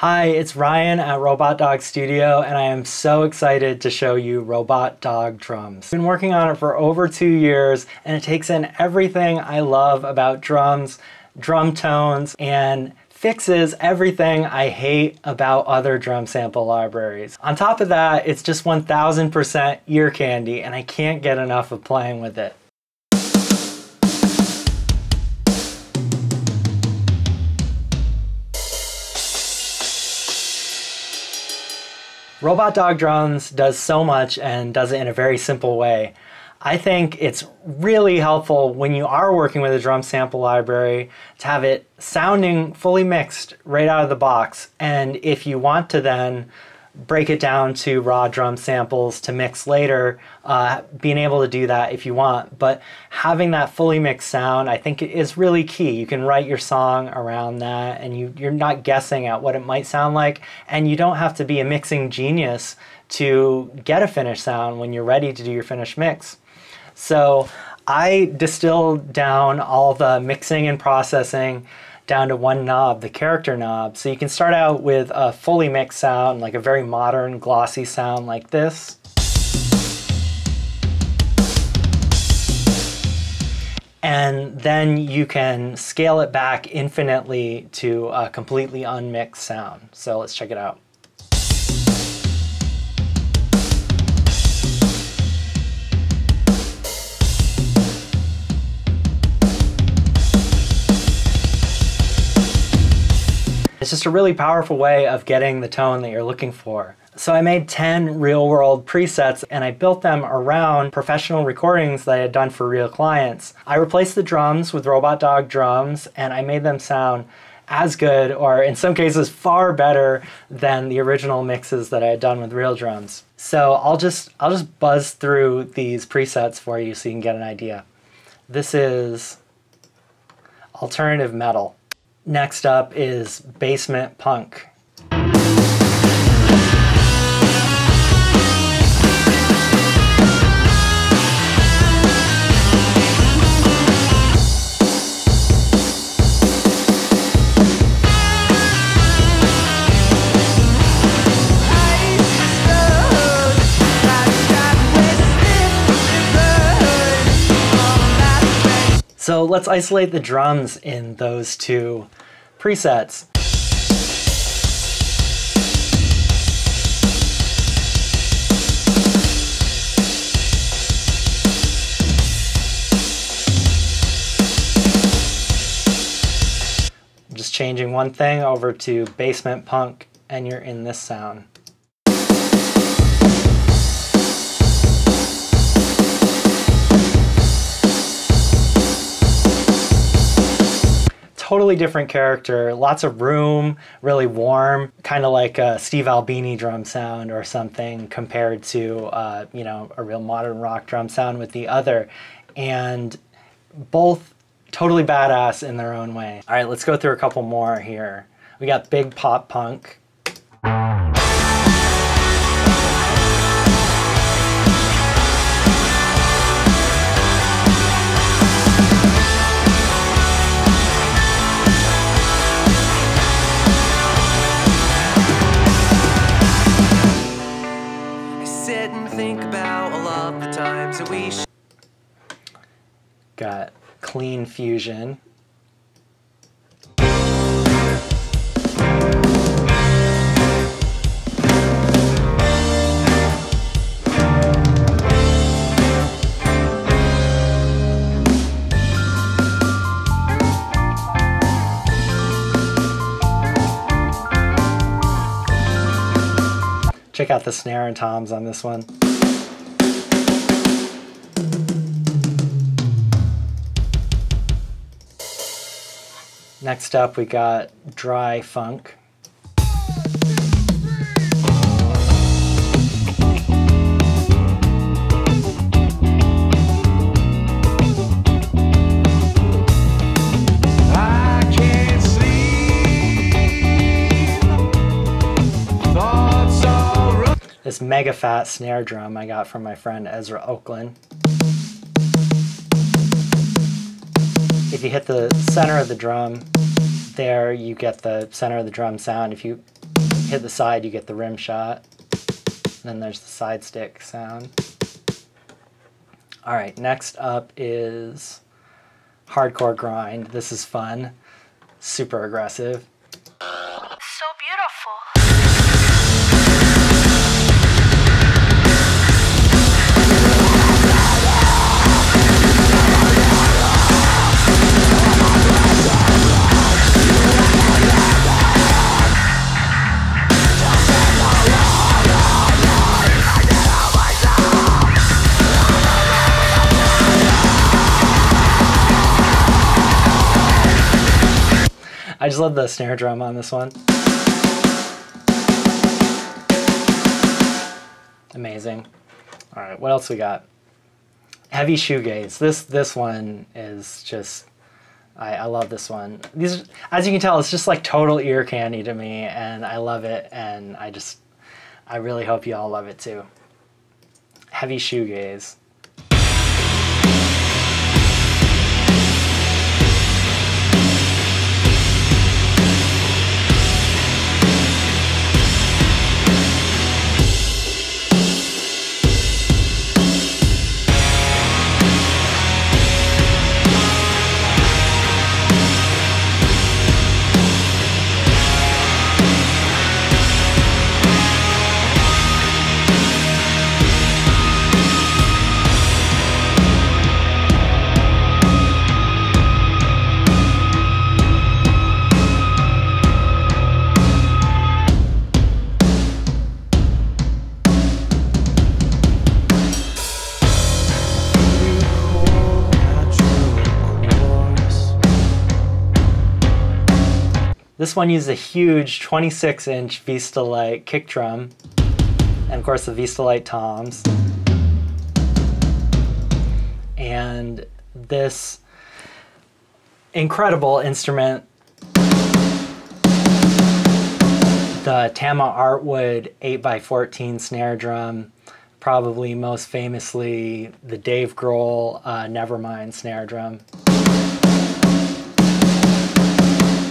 Hi, it's Ryan at Robot Dog Studio, and I am so excited to show you Robot Dog drums. I've been working on it for over two years, and it takes in everything I love about drums, drum tones, and fixes everything I hate about other drum sample libraries. On top of that, it's just 1000% ear candy, and I can't get enough of playing with it. Robot Dog Drums does so much and does it in a very simple way. I think it's really helpful when you are working with a drum sample library to have it sounding fully mixed right out of the box. And if you want to then break it down to raw drum samples to mix later, uh, being able to do that if you want. But having that fully mixed sound, I think is really key. You can write your song around that and you, you're not guessing at what it might sound like. And you don't have to be a mixing genius to get a finished sound when you're ready to do your finished mix. So I distilled down all the mixing and processing down to one knob, the character knob. So you can start out with a fully mixed sound, like a very modern glossy sound like this. And then you can scale it back infinitely to a completely unmixed sound. So let's check it out. It's just a really powerful way of getting the tone that you're looking for. So I made 10 real world presets and I built them around professional recordings that I had done for real clients. I replaced the drums with Robot Dog drums and I made them sound as good or in some cases far better than the original mixes that I had done with real drums. So I'll just I'll just buzz through these presets for you so you can get an idea. This is alternative metal. Next up is Basement Punk. So let's isolate the drums in those two presets. just changing one thing over to basement punk and you're in this sound. Totally different character, lots of room, really warm, kind of like a Steve Albini drum sound or something compared to, uh, you know, a real modern rock drum sound with the other. And both totally badass in their own way. All right, let's go through a couple more here. We got Big Pop Punk. Got clean fusion. Check out the snare and toms on this one. Next up, we got dry funk. This mega fat snare drum I got from my friend Ezra Oakland. if you hit the center of the drum there, you get the center of the drum sound. If you hit the side, you get the rim shot. Then there's the side stick sound. All right, next up is hardcore grind. This is fun, super aggressive. Just love the snare drum on this one. Amazing. All right, what else we got? Heavy shoegaze. This this one is just I, I love this one. These as you can tell, it's just like total ear candy to me and I love it and I just I really hope you all love it too. Heavy shoegaze. This one uses a huge 26 inch Vista Vistalite kick drum, and of course the Vista Vistalite toms. And this incredible instrument, the Tama Artwood 8x14 snare drum, probably most famously the Dave Grohl uh, Nevermind snare drum.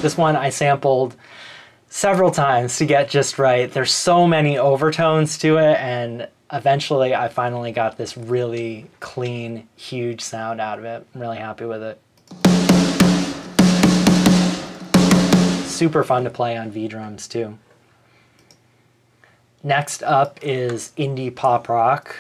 This one I sampled several times to get just right. There's so many overtones to it and eventually I finally got this really clean, huge sound out of it. I'm really happy with it. Super fun to play on V-drums too. Next up is indie pop rock.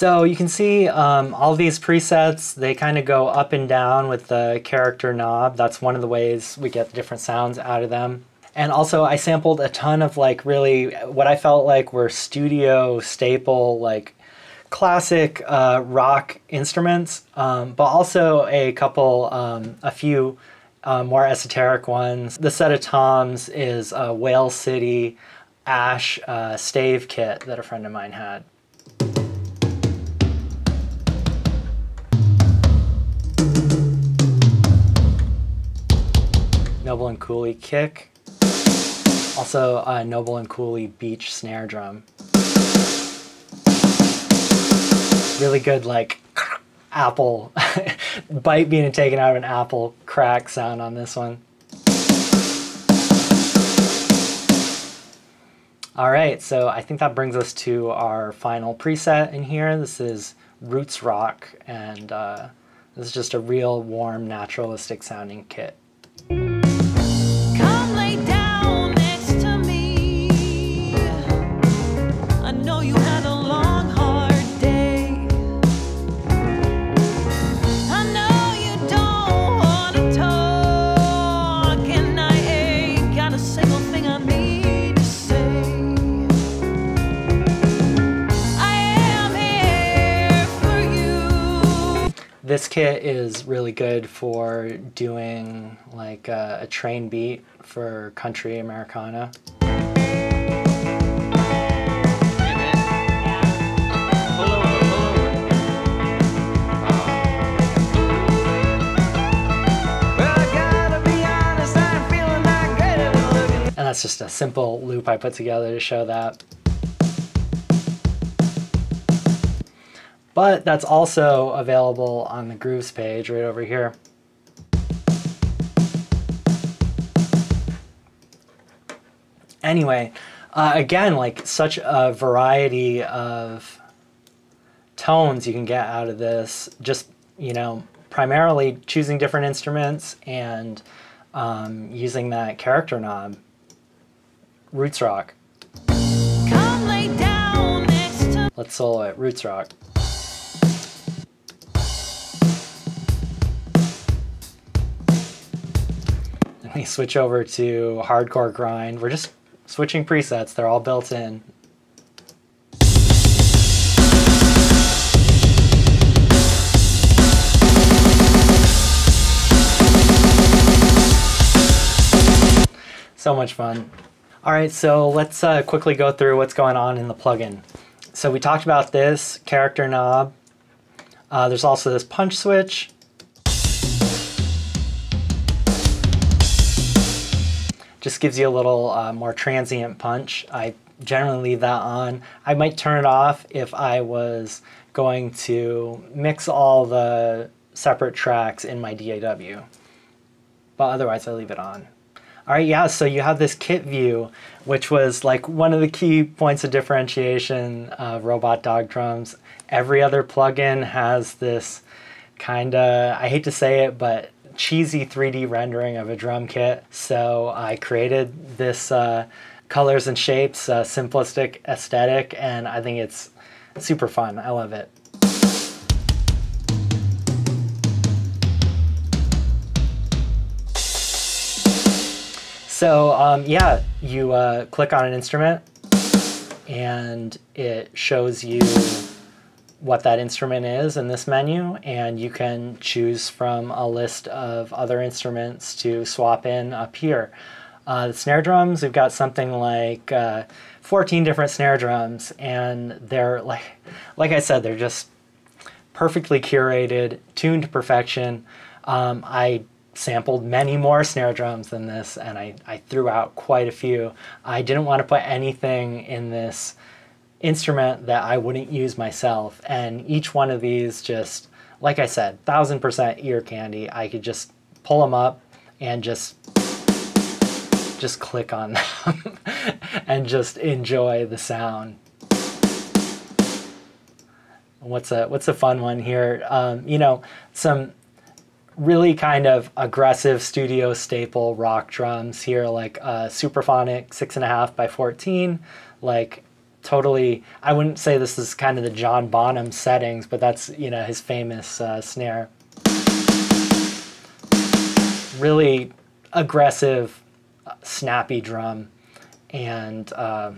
So you can see um, all these presets, they kind of go up and down with the character knob. That's one of the ways we get the different sounds out of them. And also I sampled a ton of like really what I felt like were studio staple like classic uh, rock instruments, um, but also a couple, um, a few uh, more esoteric ones. The set of toms is a Whale City Ash uh, stave kit that a friend of mine had. Noble and Cooley kick. Also a Noble and Cooley beach snare drum. really good like apple bite being taken out of an apple crack sound on this one. All right, so I think that brings us to our final preset in here. This is Roots Rock, and uh, this is just a real warm, naturalistic sounding kit. This kit is really good for doing like a, a train beat for country Americana. That's just a simple loop I put together to show that. But that's also available on the Grooves page right over here. Anyway, uh, again, like such a variety of tones you can get out of this. Just, you know, primarily choosing different instruments and um, using that character knob. Roots Rock. Come lay down next to Let's solo it. Roots Rock. We switch over to Hardcore Grind. We're just switching presets. They're all built in. So much fun. All right, so let's uh, quickly go through what's going on in the plugin. So we talked about this character knob. Uh, there's also this punch switch. Just gives you a little uh, more transient punch. I generally leave that on. I might turn it off if I was going to mix all the separate tracks in my DAW. But otherwise I leave it on. All right, yeah, so you have this kit view, which was like one of the key points of differentiation of Robot Dog Drums. Every other plugin has this kind of, I hate to say it, but cheesy 3D rendering of a drum kit. So I created this uh, colors and shapes, uh, simplistic aesthetic, and I think it's super fun. I love it. So um, yeah, you uh, click on an instrument and it shows you what that instrument is in this menu and you can choose from a list of other instruments to swap in up here. Uh, the snare drums, we've got something like uh, 14 different snare drums and they're like, like I said, they're just perfectly curated, tuned to perfection. Um, I sampled many more snare drums than this and I, I threw out quite a few. I didn't want to put anything in this instrument that I wouldn't use myself. And each one of these just, like I said, thousand percent ear candy. I could just pull them up and just just click on them and just enjoy the sound. What's a what's a fun one here? Um, you know, some really kind of aggressive studio staple rock drums here, like uh, Supraphonic six and a half by fourteen, like totally. I wouldn't say this is kind of the John Bonham settings, but that's you know his famous uh, snare. Really aggressive, uh, snappy drum, and uh,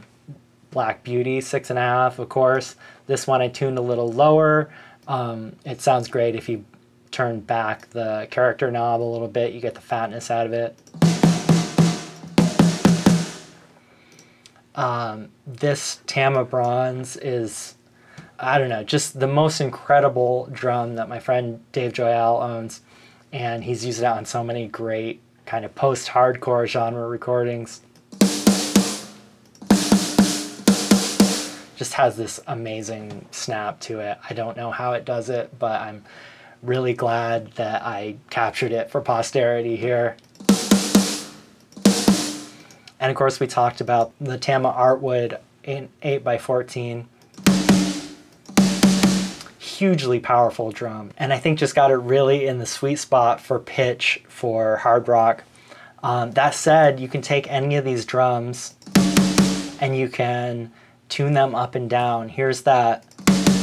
Black Beauty six and a half, of course. This one I tuned a little lower. Um, it sounds great if you turn back the character knob a little bit. You get the fatness out of it. Um, this Tama Bronze is, I don't know, just the most incredible drum that my friend Dave Joyal owns. And he's used it on so many great kind of post hardcore genre recordings. just has this amazing snap to it. I don't know how it does it, but I'm really glad that I captured it for posterity here. And of course, we talked about the Tama Artwood in 8x14. Hugely powerful drum. And I think just got it really in the sweet spot for pitch for hard rock. Um, that said, you can take any of these drums and you can tune them up and down. Here's that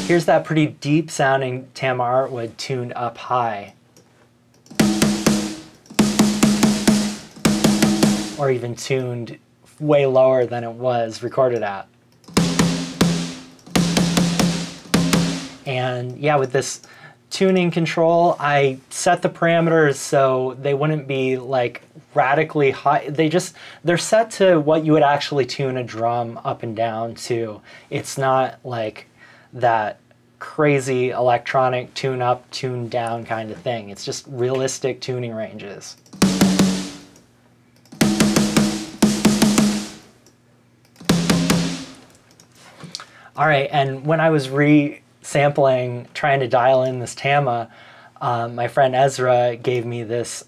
here's that pretty deep sounding Tama Artwood tuned up high. Or even tuned way lower than it was recorded at. And yeah, with this tuning control, I set the parameters so they wouldn't be like radically high. They just, they're set to what you would actually tune a drum up and down to. It's not like that crazy electronic tune up, tune down kind of thing. It's just realistic tuning ranges. All right, and when I was re-sampling, trying to dial in this Tama, um, my friend Ezra gave me this.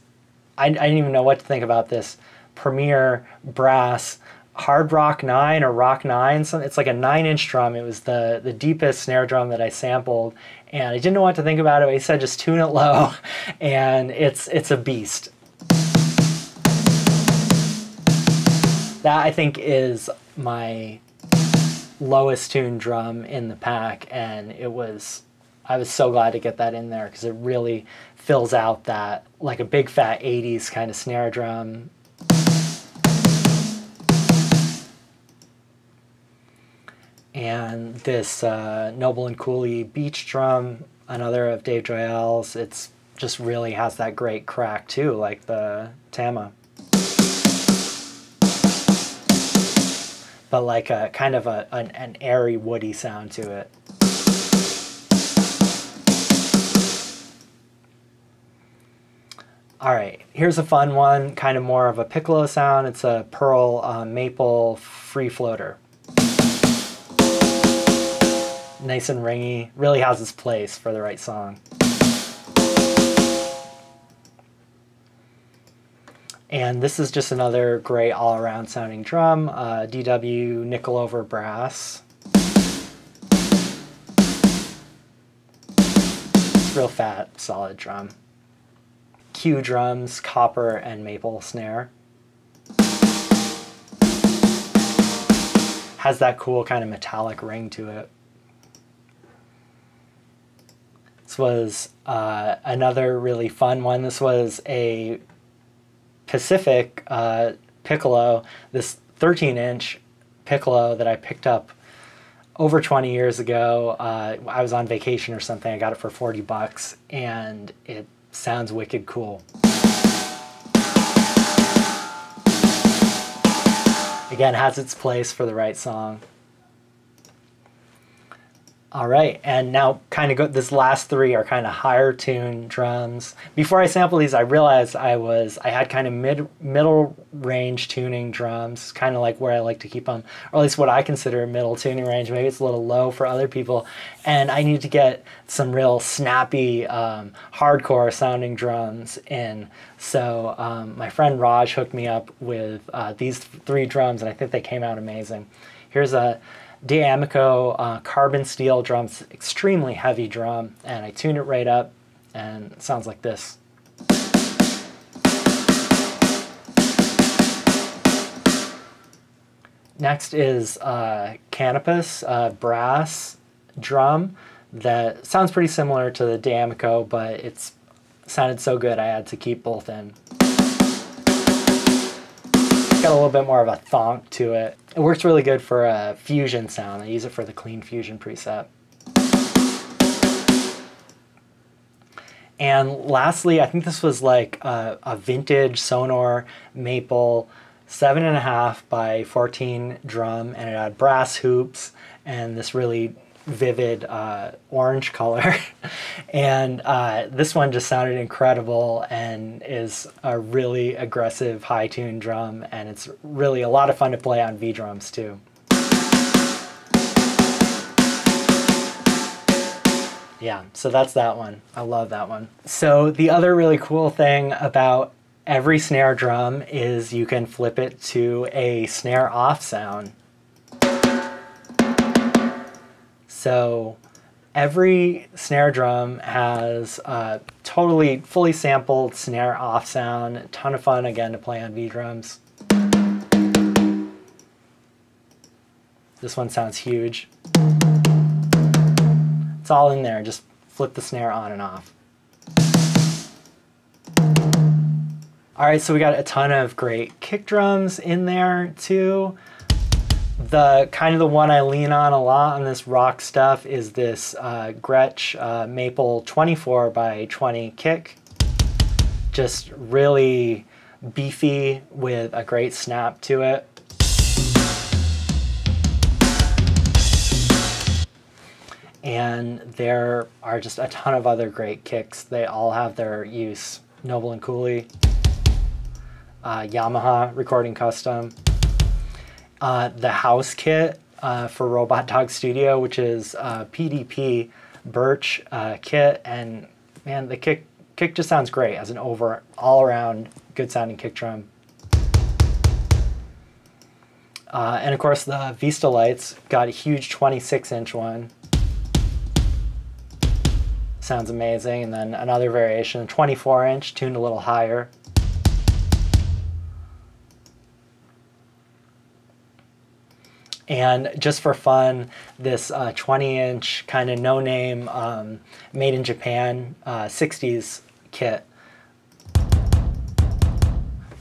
I, I didn't even know what to think about this Premier Brass Hard Rock Nine or Rock Nine. It's like a nine-inch drum. It was the the deepest snare drum that I sampled, and I didn't know what to think about it. He said just tune it low, and it's it's a beast. That I think is my lowest tuned drum in the pack and it was I was so glad to get that in there because it really fills out that like a big fat 80s kind of snare drum. And this uh, Noble and Cooley beach drum, another of Dave Joyel's, it's just really has that great crack too, like the Tama. But like a kind of a, an, an airy woody sound to it. All right, here's a fun one, kind of more of a piccolo sound. It's a Pearl uh, Maple Free Floater. Nice and ringy, really has its place for the right song. And this is just another great all-around sounding drum, uh, DW nickel over brass. Real fat, solid drum. Q drums, copper and maple snare. Has that cool kind of metallic ring to it. This was uh, another really fun one. This was a Pacific uh, piccolo, this 13 inch piccolo that I picked up over 20 years ago. Uh, I was on vacation or something. I got it for 40 bucks and it sounds wicked cool. Again, has its place for the right song. All right, and now kind of go, this last three are kind of higher tune drums. Before I sample these, I realized I was, I had kind of mid, middle range tuning drums, kind of like where I like to keep them, or at least what I consider middle tuning range. Maybe it's a little low for other people. And I need to get some real snappy, um, hardcore sounding drums in. So um, my friend Raj hooked me up with uh, these three drums, and I think they came out amazing. Here's a D'Amico uh, carbon steel drums, extremely heavy drum, and I tuned it right up, and it sounds like this. Next is uh, Canopus uh, brass drum that sounds pretty similar to the D'Amico, but it's sounded so good I had to keep both in. Got a little bit more of a thonk to it. It works really good for a fusion sound. I use it for the clean fusion preset. And lastly, I think this was like a, a vintage Sonor Maple seven and a half by 14 drum and it had brass hoops and this really vivid uh, orange color. and uh, this one just sounded incredible and is a really aggressive high tune drum. And it's really a lot of fun to play on V drums too. Yeah, so that's that one. I love that one. So the other really cool thing about every snare drum is you can flip it to a snare off sound. So every snare drum has a totally fully sampled snare off sound. A ton of fun again to play on V drums. This one sounds huge. It's all in there. Just flip the snare on and off. All right, so we got a ton of great kick drums in there too. The kind of the one I lean on a lot on this rock stuff is this uh, Gretsch uh, Maple 24 by 20 kick. Just really beefy with a great snap to it. And there are just a ton of other great kicks. They all have their use. Noble and Cooley, uh, Yamaha Recording Custom, uh, the house kit uh, for Robot Dog Studio, which is uh, PDP Birch uh, kit, and man, the kick kick just sounds great as an over all around good sounding kick drum. Uh, and of course, the Vistalites got a huge 26 inch one. Sounds amazing. And then another variation, 24 inch, tuned a little higher. And just for fun, this uh, 20 inch kind of no name, um, made in Japan, uh, 60s kit.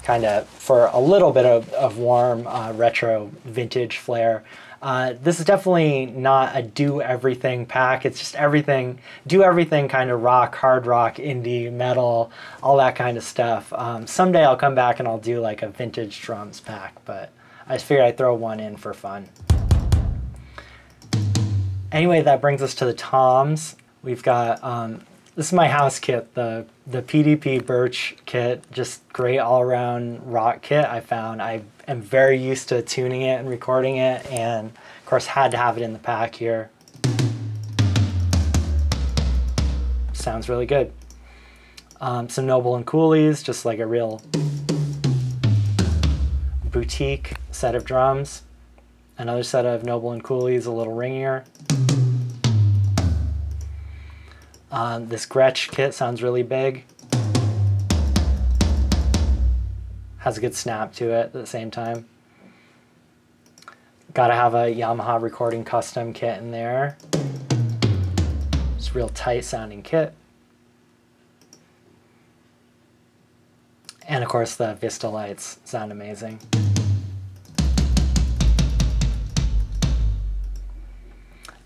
Kind of for a little bit of, of warm uh, retro vintage flair. Uh, this is definitely not a do everything pack. It's just everything, do everything kind of rock, hard rock, indie, metal, all that kind of stuff. Um, someday I'll come back and I'll do like a vintage drums pack, but I just figured I'd throw one in for fun. Anyway, that brings us to the toms. We've got um, this is my house kit, the the PDP Birch kit, just great all around rock kit. I found I am very used to tuning it and recording it, and of course had to have it in the pack here. Sounds really good. Um, some Noble and Coolies, just like a real boutique set of drums. Another set of Noble and Coolies, a little ringier. Um, this Gretsch kit sounds really big. Has a good snap to it at the same time. Gotta have a Yamaha recording custom kit in there. It's a real tight sounding kit. And of course the Vistalites sound amazing.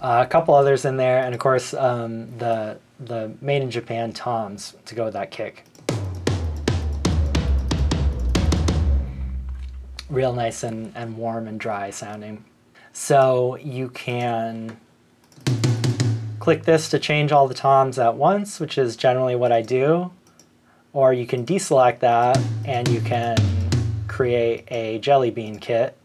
Uh, a couple others in there, and of course um, the the made in Japan toms to go with that kick. Real nice and, and warm and dry sounding. So you can click this to change all the toms at once, which is generally what I do. Or you can deselect that and you can create a jelly bean kit.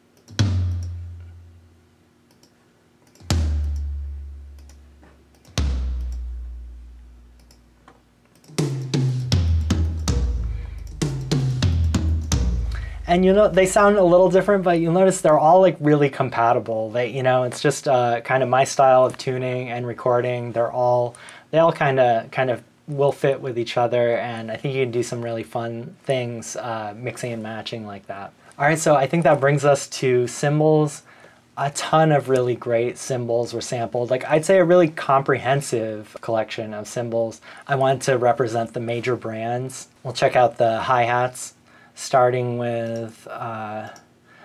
And you know they sound a little different but you'll notice they're all like really compatible. They you know it's just uh, kind of my style of tuning and recording. They're all they all kind of kind of will fit with each other and i think you can do some really fun things uh, mixing and matching like that. All right so i think that brings us to cymbals a ton of really great cymbals were sampled. Like i'd say a really comprehensive collection of cymbals i wanted to represent the major brands. We'll check out the hi-hats starting with uh,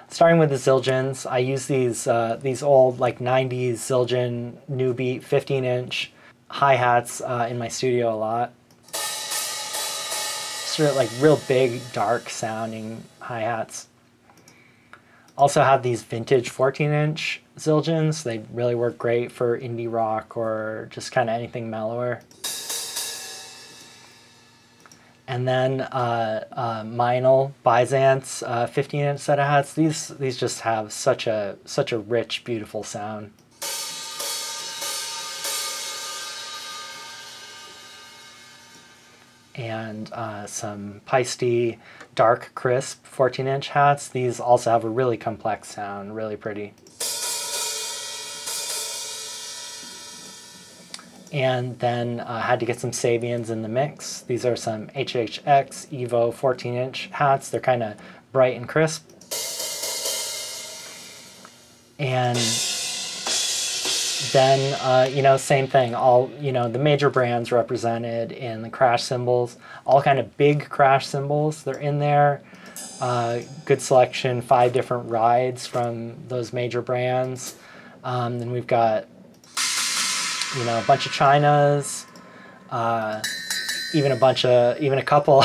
starting with the Zildjians. I use these uh, these old like '90s Zildjian New Beat 15 inch hi hats uh, in my studio a lot. Sort of like real big, dark sounding hi hats. Also have these vintage 14 inch Zildjians. They really work great for indie rock or just kind of anything mellower and then uh, uh, Meinl, Byzance, uh, 15 inch set of hats. These these just have such a such a rich, beautiful sound. And uh, some Paiste dark crisp 14 inch hats. These also have a really complex sound, really pretty. And then uh, had to get some Sabians in the mix. These are some HHX Evo 14 inch hats. They're kind of bright and crisp. And then uh, you know same thing all you know the major brands represented in the crash cymbals all kind of big crash cymbals they're in there uh, good selection five different rides from those major brands um, then we've got you know a bunch of chinas uh, even a bunch of even a couple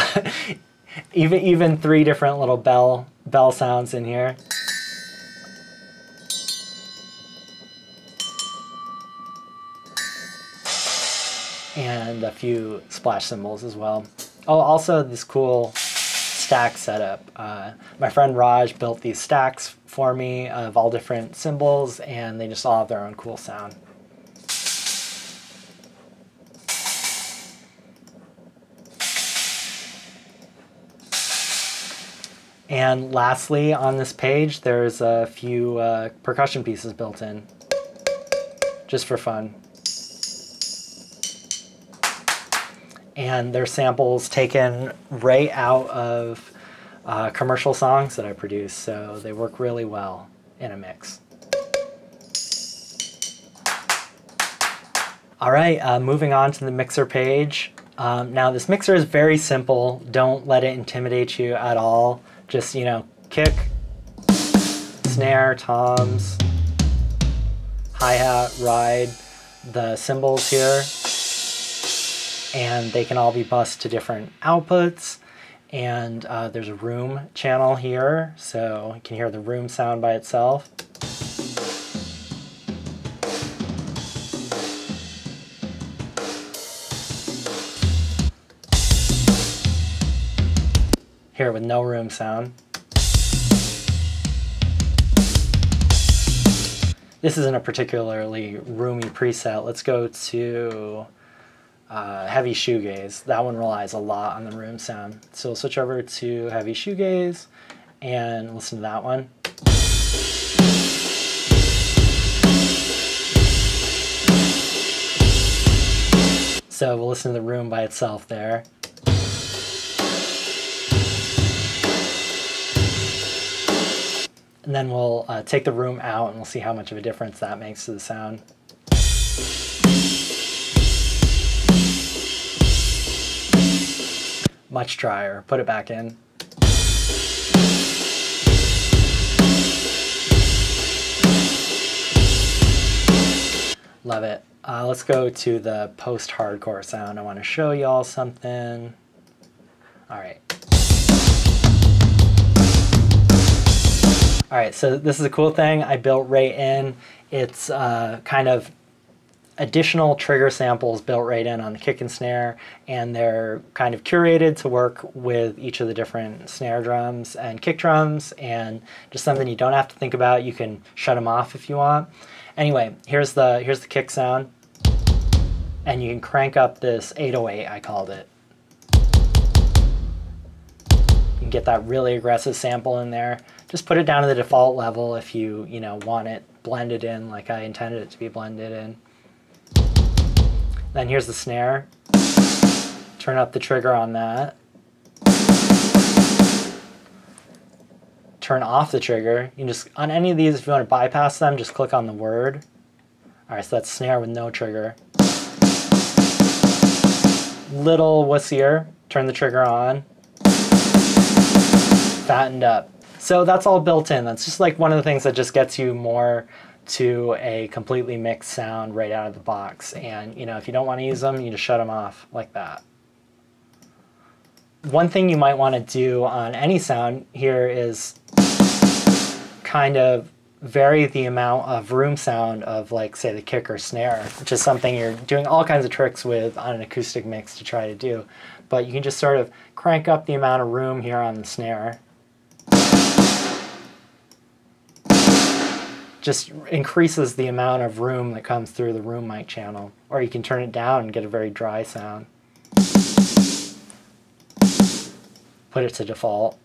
even even three different little bell bell sounds in here and a few splash cymbals as well. Oh, also this cool stack setup. Uh, my friend Raj built these stacks for me of all different cymbals, and they just all have their own cool sound. And lastly, on this page, there's a few uh, percussion pieces built in, just for fun. and they're samples taken right out of uh, commercial songs that I produce, so they work really well in a mix. All right, uh, moving on to the mixer page. Um, now this mixer is very simple. Don't let it intimidate you at all. Just, you know, kick, snare, toms, hi-hat, ride, the cymbals here, and they can all be bused to different outputs. And uh, there's a room channel here, so you can hear the room sound by itself. Here with no room sound. This isn't a particularly roomy preset. Let's go to uh, heavy shoegaze. That one relies a lot on the room sound. So we'll switch over to heavy shoegaze and listen to that one. So we'll listen to the room by itself there. And then we'll uh, take the room out and we'll see how much of a difference that makes to the sound. much drier. Put it back in. Love it. Uh, let's go to the post-hardcore sound. I want to show y'all something. All right. All right, so this is a cool thing I built right in. It's uh, kind of additional trigger samples built right in on the kick and snare, and they're kind of curated to work with each of the different snare drums and kick drums, and just something you don't have to think about. You can shut them off if you want. Anyway, here's the here's the kick sound, and you can crank up this 808. I called it. You can get that really aggressive sample in there. Just put it down to the default level if you you know want it blended in like I intended it to be blended in. Then here's the snare. Turn up the trigger on that. Turn off the trigger. You just, on any of these, if you want to bypass them, just click on the word. All right, so that's snare with no trigger. Little wussier, turn the trigger on. Fattened up. So that's all built in. That's just like one of the things that just gets you more to a completely mixed sound right out of the box. And you know, if you don't want to use them, you just shut them off like that. One thing you might want to do on any sound here is kind of vary the amount of room sound of like say the kick or snare, which is something you're doing all kinds of tricks with on an acoustic mix to try to do. But you can just sort of crank up the amount of room here on the snare just increases the amount of room that comes through the room mic channel. Or you can turn it down and get a very dry sound. put it to default.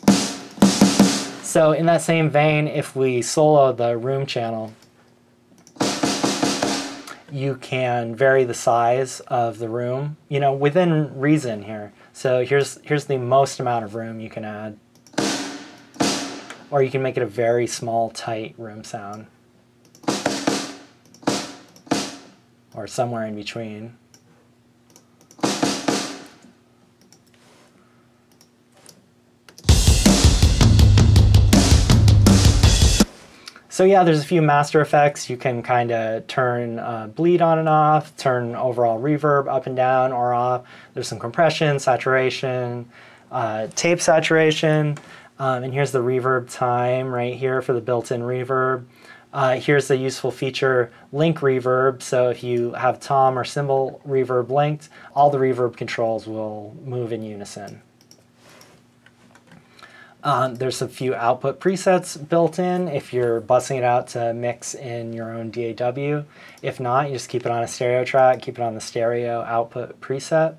So in that same vein, if we solo the room channel, you can vary the size of the room, you know, within reason here. So here's here's the most amount of room you can add. Or you can make it a very small, tight room sound. Or somewhere in between. So yeah, there's a few master effects. You can kind of turn uh, bleed on and off, turn overall reverb up and down or off. There's some compression, saturation, uh, tape saturation. Um, and here's the reverb time right here for the built-in reverb. Uh, here's a useful feature, link reverb. So if you have tom or cymbal reverb linked, all the reverb controls will move in unison. Um, there's a few output presets built in if you're busing it out to mix in your own DAW. If not, you just keep it on a stereo track, keep it on the stereo output preset.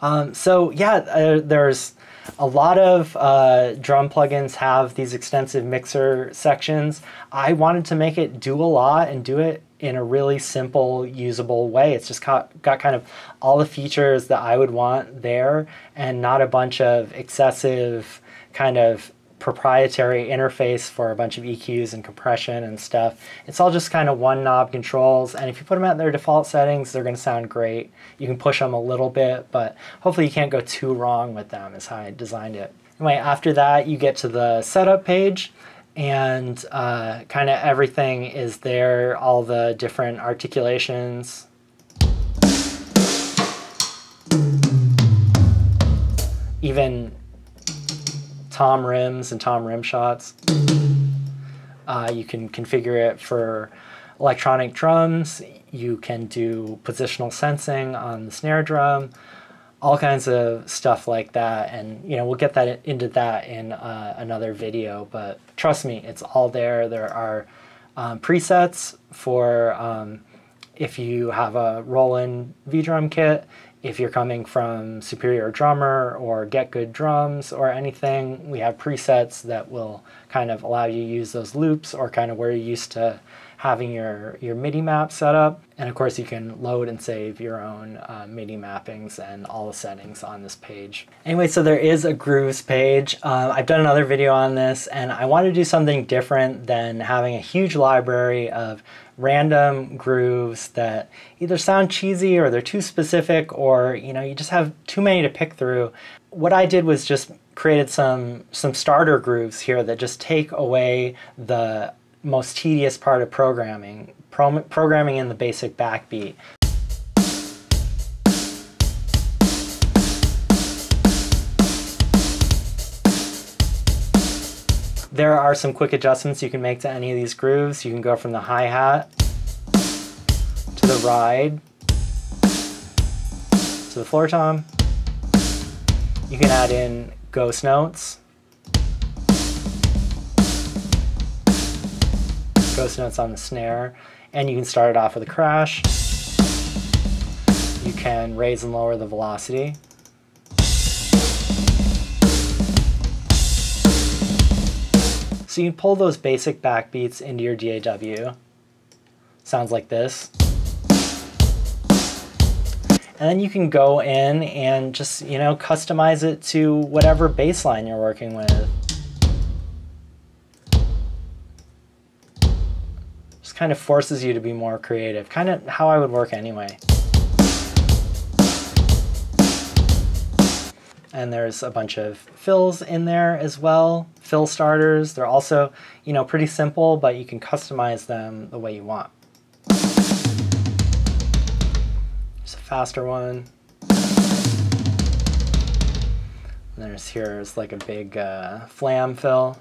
Um, so yeah, uh, there's a lot of uh, drum plugins have these extensive mixer sections. I wanted to make it do a lot and do it in a really simple, usable way. It's just got, got kind of all the features that I would want there and not a bunch of excessive kind of proprietary interface for a bunch of EQs and compression and stuff. It's all just kind of one knob controls, and if you put them at their default settings, they're going to sound great. You can push them a little bit, but hopefully you can't go too wrong with them is how I designed it. Anyway, after that, you get to the setup page, and uh, kind of everything is there, all the different articulations. Even tom rims and tom rim shots. Uh, you can configure it for electronic drums. You can do positional sensing on the snare drum, all kinds of stuff like that. And you know we'll get that into that in uh, another video. But trust me, it's all there. There are um, presets for um, if you have a Roland V drum kit if you're coming from Superior Drummer or Get Good Drums or anything, we have presets that will kind of allow you to use those loops or kind of where you're used to having your, your MIDI map set up. And of course, you can load and save your own uh, MIDI mappings and all the settings on this page. Anyway, so there is a grooves page. Uh, I've done another video on this and I want to do something different than having a huge library of random grooves that either sound cheesy or they're too specific or you know you just have too many to pick through. What I did was just created some some starter grooves here that just take away the most tedious part of programming, pro programming in the basic backbeat. There are some quick adjustments you can make to any of these grooves. You can go from the hi-hat to the ride to the floor tom. You can add in ghost notes. Ghost notes on the snare. And you can start it off with a crash. You can raise and lower the velocity. So you can pull those basic backbeats into your DAW. Sounds like this. And then you can go in and just, you know, customize it to whatever bassline you're working with. Just kind of forces you to be more creative. Kind of how I would work anyway. And there's a bunch of fills in there as well, fill starters. They're also, you know, pretty simple, but you can customize them the way you want. There's a faster one. And there's here's like a big uh, flam fill.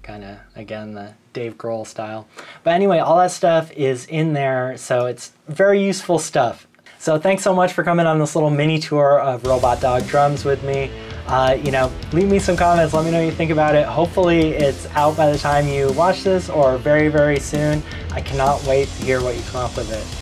Kind of, again, the Dave Grohl style. But anyway, all that stuff is in there, so it's very useful stuff. So thanks so much for coming on this little mini tour of Robot Dog Drums with me. Uh, you know, leave me some comments, let me know what you think about it. Hopefully it's out by the time you watch this or very, very soon. I cannot wait to hear what you come up with it.